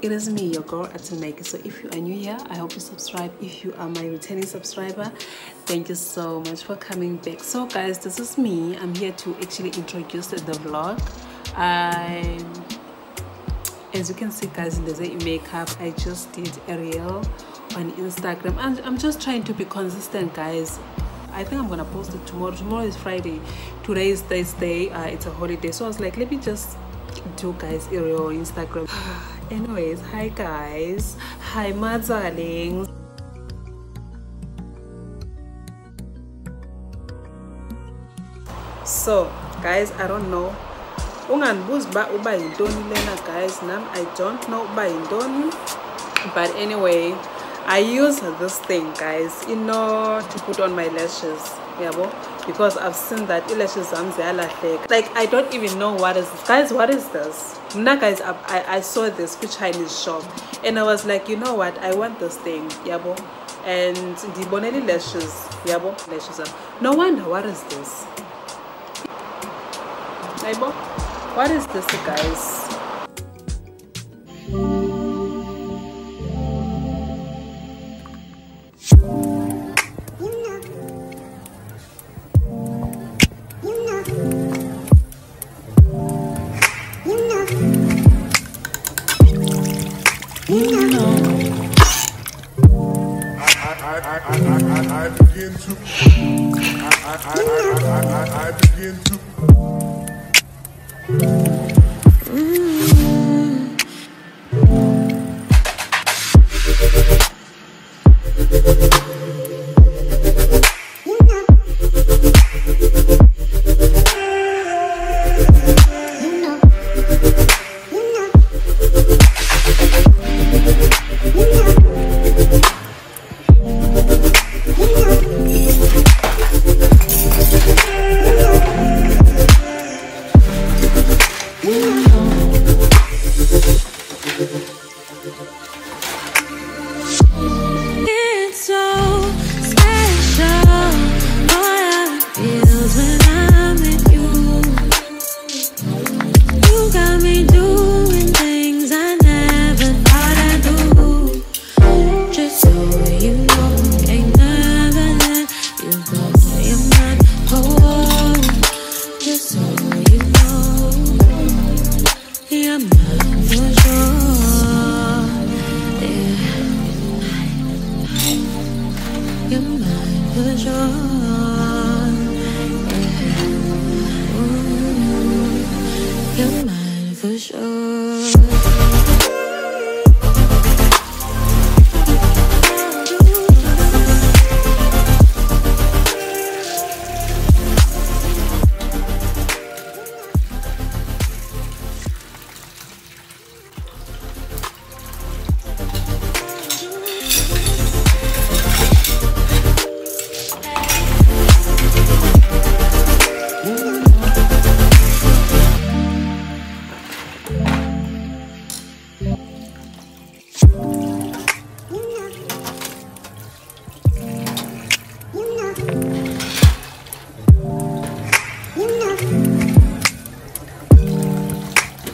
it is me your girl Atuneke so if you are new here I hope you subscribe if you are my returning subscriber thank you so much for coming back so guys this is me I'm here to actually introduce the vlog I as you can see guys in the makeup I just did a reel on Instagram and I'm just trying to be consistent guys I think I'm gonna post it tomorrow. Tomorrow is Friday. Today is Thursday. Uh, it's a holiday. So I was like, let me just do guys a real Instagram. Anyways, hi guys. Hi my darlings. So guys, I don't know. lena guys nam i don't know uba yintoni but anyway I use this thing guys you know to put on my lashes yabo because I've seen that eyelashes like I don't even know what is this. Guys what is this? Now guys I, I, saw this Chinese shop and I was like you know what? I want this thing yabo? And ndibonele lashes yabo? Lashes no wonder what is this? Yabo what is this guys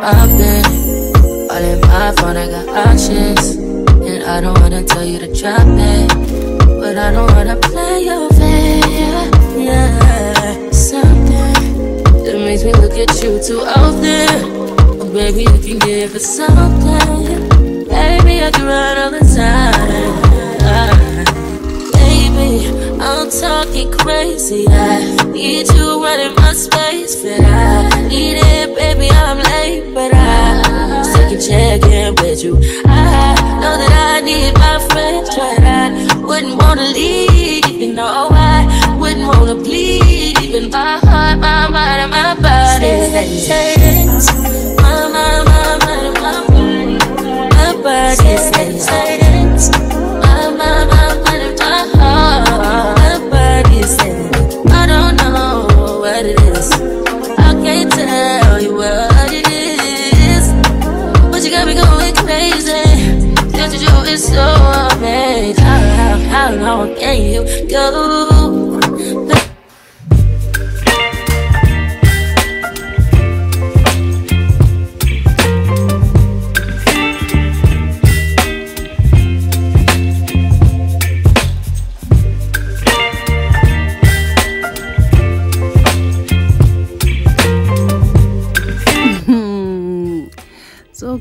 I've been all in my phone, I got options. And I don't wanna tell you to drop it, but I don't wanna play your fair. Yeah, something that makes me look at you too often. Oh, baby, you can give it something. Baby, I can run all the time. Talking crazy. I need you running my space, but I need it, baby. I'm late, but I second check in with you. I know that I need my friends, but I wouldn't wanna leave. You know I wouldn't wanna bleed. Even my heart, my mind, and my body. Stays, my mind, my mind, my body. My body stays, my mind, my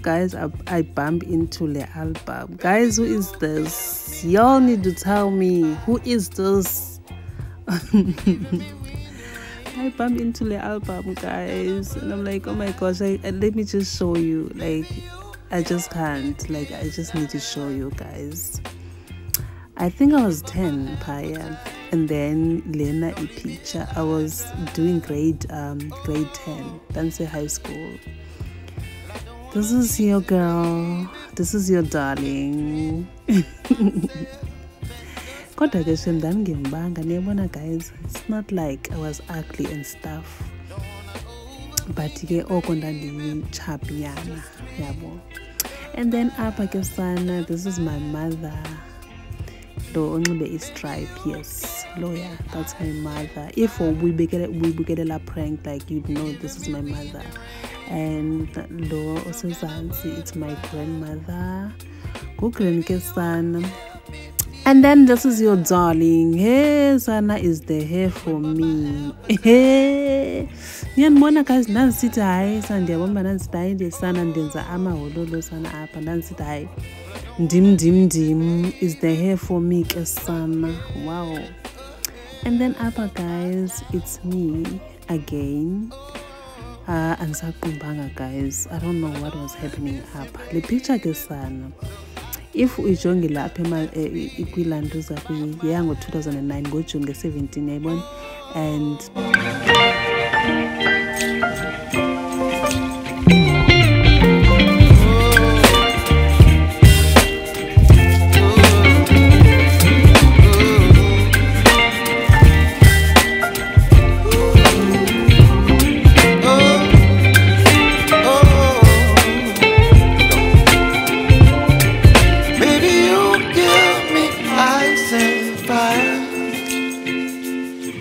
guys I, I bump into the album. Guys who is this? Y'all need to tell me who is this? I bump into the album guys and I'm like oh my gosh I, let me just show you. Like I just can't. Like I just need to show you guys. I think I was 10 prior and then Lena a picture I was doing grade um grade 10 dance high school this is your girl. This is your darling. kodwa ke shem ndangimbanga niyabona guys it's not like i was ugly and stuff. But ke oko ndandiyitshapinyana yabo. And then apha ke sana this is my mother. Lo onxibe istripe yes. Yeah that's my mother. If ubuyibukelela prank like you'd know this is my mother and lo osezantsi it's my grandmother. Ngugrand ke sana. And then this is your darling. Hey sana is the hair for me. Niyandibona guys ndandisithi hayi sana ndiyabona uba ndandisithi hayi ndisana ndenza amahololo sana apha. Ndandisithi hayi ndim ndim ndim is the hair for me ke sana. Wow. And then apha guys it's me again uh, andisaqumbanga guys. I don't know what was happening apha. Le picture ke sana if uyijongile apha kwilantuza yeyango-2009 ngojuni nge-17 yayibona? And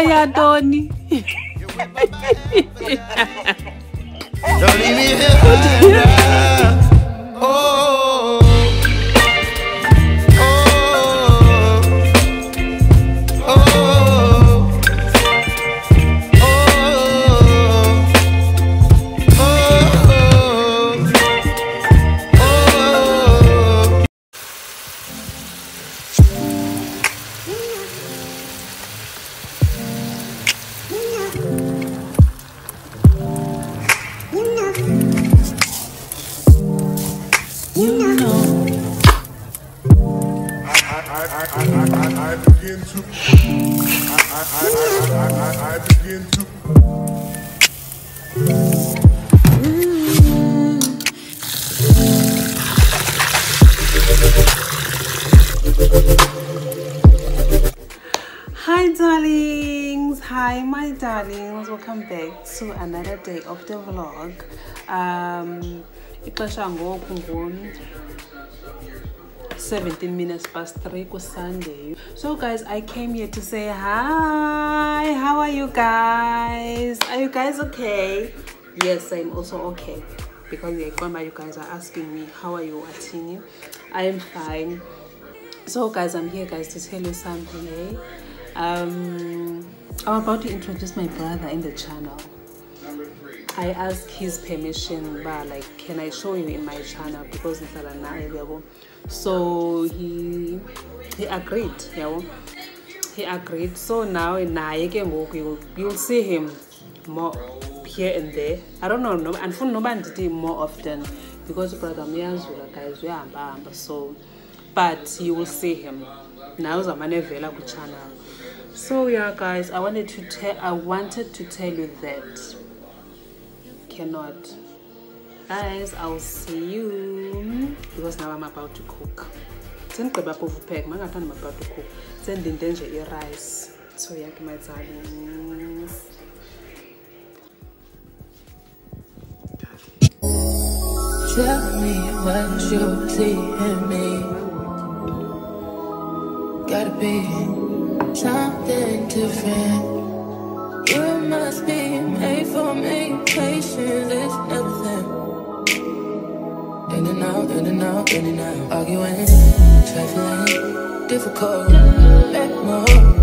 ẹ̀yà dán ni. Don't leave me here. Darlings, welcome back to another day of the vlog. Um, ixesha ngoku 17 minutes past 3 ku Sunday. So guys, I came here to say hi. How are you guys? Are you guys okay? Yes, I'm also okay. Because remember you guys are asking me how are you Athini? I am fine. So guys, I'm here guys to tell you something, eh? Um, I'm about to introduce my brother in the channel. I asked his permission, but like, can I show you in my channel because it's a yabo. So he he agreed, yabo. He agreed. So now naye ke you'll, you'll see him more here and there. I don't know, no, and for nobody more often because brother Miyazula guys we hamba so but you will see him now zamanevela channel so yeah guys i wanted to tell i wanted to tell you that cannot. Guys i'll see you because now i'm about to cook. Sendigqiba phofu i'm about to cook. Sendinde nje irice. So yeah ke my darlings Tell me what you see in me. Gotta be something different. You must be made for me. Patience is everything. In and out, in and out, in and out. Arguing, trifling, difficult. Let more.